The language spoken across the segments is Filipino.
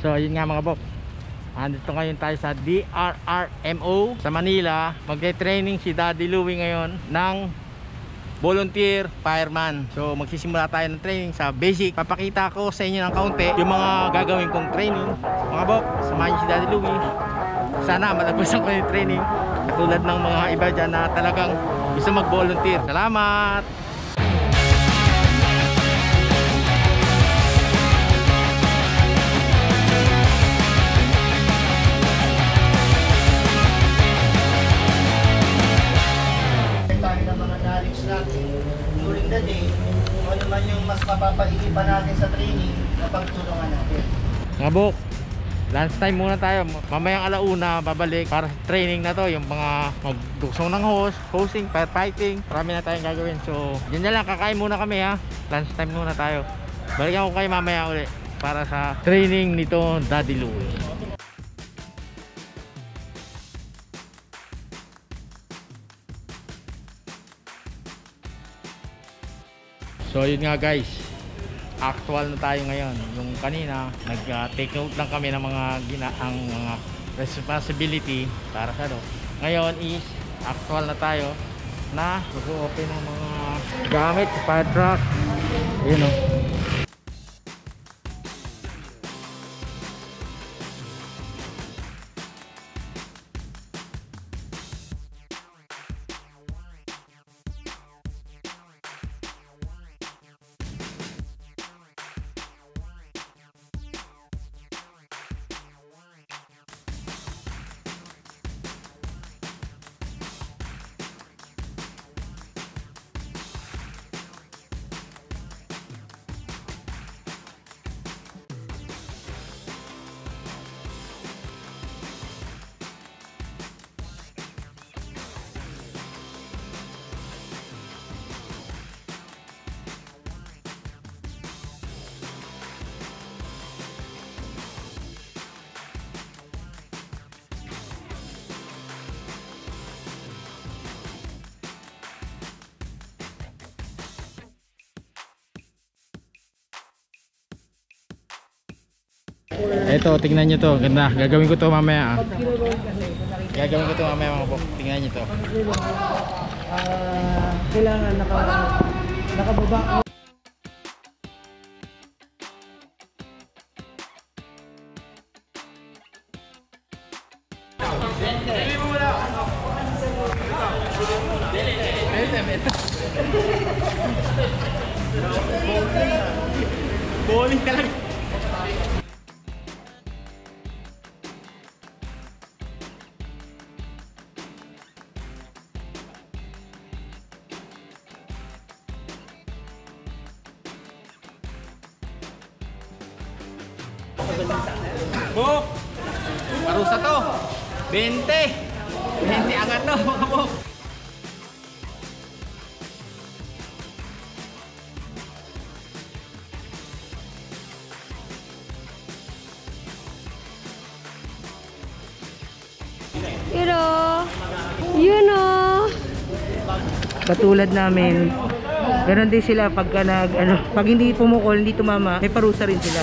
So yun nga mga bok Andito ngayon tayo sa DRRMO sa Manila. Magte-training si Daddy Louie ngayon ng volunteer fireman. So magsisimula tayo ng training sa basic. Papakita ko sa inyo ng kaunti yung mga gagawin kong training. Mga bok, samahan si Daddy Louie. Sana malagpasan ko yung training. Katulad ng mga iba dyan na talagang gusto mag-volunteer. Salamat! Natin during the day kung ano yung mas mapapaiipan natin sa training na pagtulungan natin. Mga bok, lunch time muna tayo. Mamayang alauna, babalik para sa training na to. Yung mga magduksong ng hose, hosing, firefighting. Marami na tayong gagawin. So, yun na lang. Kakain muna kami ha. Lunch time muna tayo. Balikan ko kayo mamaya uli para sa training nito Daddy Louie. So yun nga guys. Actual na tayo ngayon. Yung kanina Nag-take note lang kami ng mga gina ang mga responsibility Para sa ano. Ngayon is Actual na tayo Na Mag-open ng mga Gamit fire truck. Ayun o Ito, tingnan nyo to. Ganda. Gagawin ko to mamaya. Ah. Gagawin ko to mamaya mga bok. Tingnan nyo to. Ah, kailangan naka nakababa Bowling talaga. Bok! Parusa to! 20! 20 agad to mga bok! Pero, yun o. katulad namin. Ganon din sila pagka nag ano, pag hindi pumukol, hindi tumama, may parusa rin sila.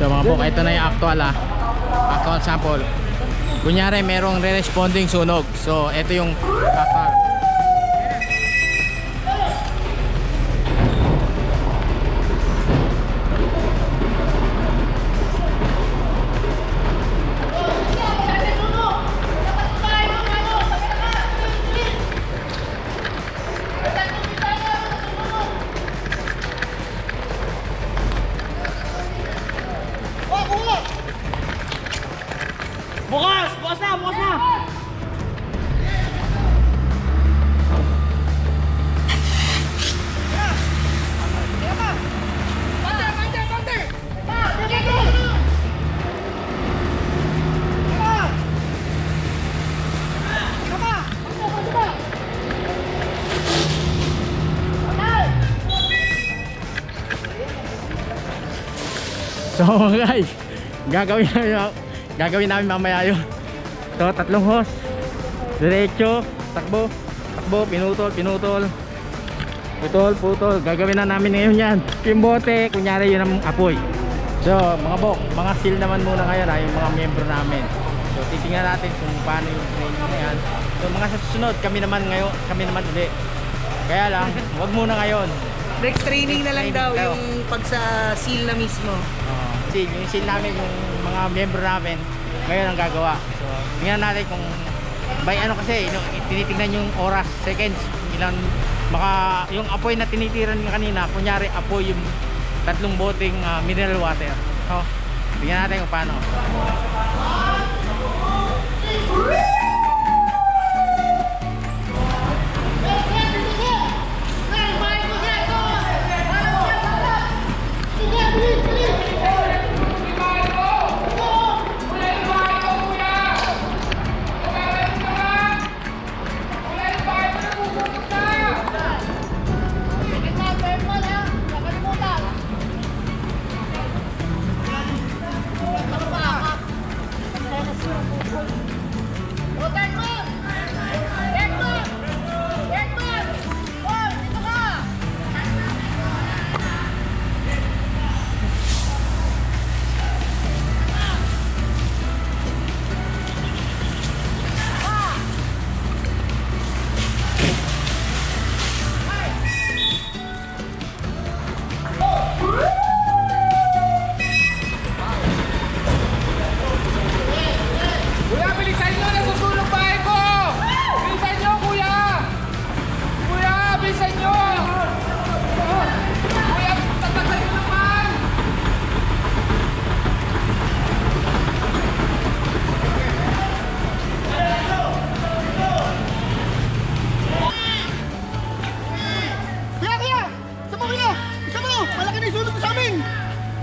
So mga bok, ito na yung actual ah. Actual sample. Kunyari merong re-responding sunog. So ito yung actual. So guys, gagawin namin, gagawin namin mamaya yun. So tatlong hose. Diretso, takbo, takbo, pinutol, pinutol. Putol, putol. Gagawin na namin ngayon yan. Yung bote, kunyari yun ang apoy. So mga bok, mga seal naman muna ngayon ay yung mga membro namin. So titingnan natin kung paano yung training na yan. So mga sa susunod, kami naman ngayon, kami naman uli. Kaya lang, wag muna ngayon. Next training na lang daw training daw. yung pag sa seal na mismo. Uh, kasi yung seal namin, yung mga member namin, ngayon ang gagawa. So, tingnan natin kung by ano kasi, tinitingnan yung oras, seconds, ilan, maka, yung apoy na tinitiran kanina, kunyari apoy yung tatlong boteng ah, mineral water. So, tingnan natin kung paano.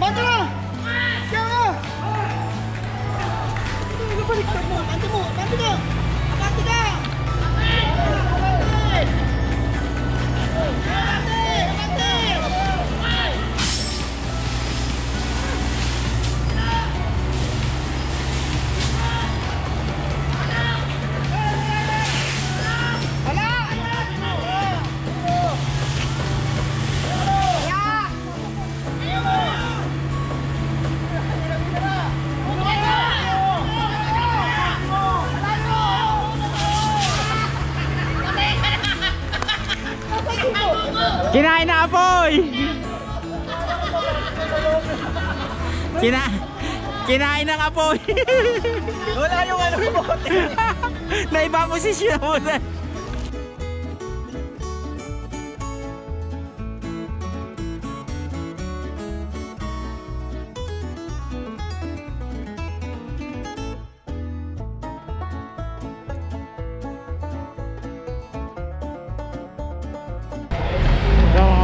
Banda na! Kaya nga! Ano baliktad mo? Banda Kinain na apoy! Kina Kinain ng apoy! Wala yung ano bote! Naiba posisyon mo na.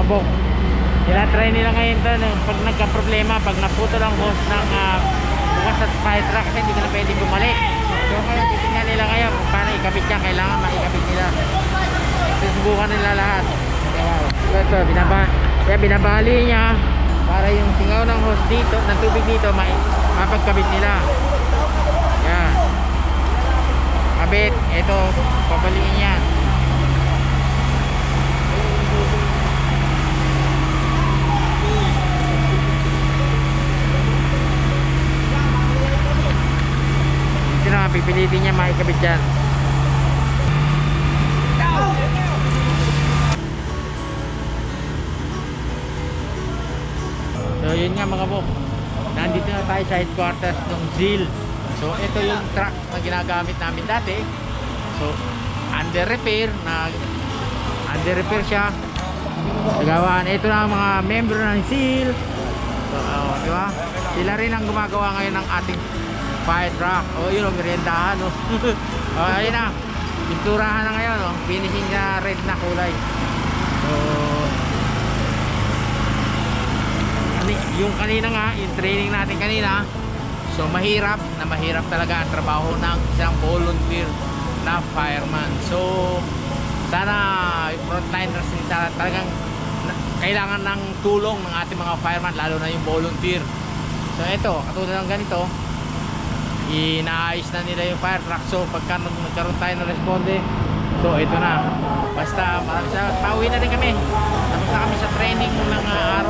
Bok, tinatry nila ngayon to no, pag nagka-problema, pag naputo lang hose ng uh, bukas at fire truck kasi hindi ka na pwede bumalik. So ngayon titingnan nila ngayon kung paano ikabit yan, kailangan maikabit nila. Susubukan nila lahat. Wow. So ito, binaba, kaya binabali niya para yung singaw ng hose dito, ng tubig dito, mai mapagkabit nila. Yan. Kabit, ito, pabaliin niya. Ito na, pipilitin niya maikabit dyan. So yun nga mga bok. Nandito na tayo sa headquarters ng ZIL. So ito yung truck na ginagamit namin dati. So under repair na under repair siya. Nagawaan. Ito na mga member ng ZIL. So oh, di ba? Sila rin ang gumagawa ngayon ng ating fire truck. Oh, yun, oh, meriendahan, oh. oh, ayun na. Pinturahan na ngayon, oh. Finishing na red na kulay. So, yung kanina nga, yung training natin kanina, so mahirap na mahirap talaga ang trabaho ng isang volunteer na fireman. So, sana frontliners din sana talagang kailangan ng tulong ng ating mga fireman, lalo na yung volunteer. So ito, katulad ng ganito, inaayos na nila yung fire truck. So pagka nag- nagkaroon tayo ng responde, so ito na. Basta marami sa, pauwi na din kami. Tapos na kami sa training ng ah,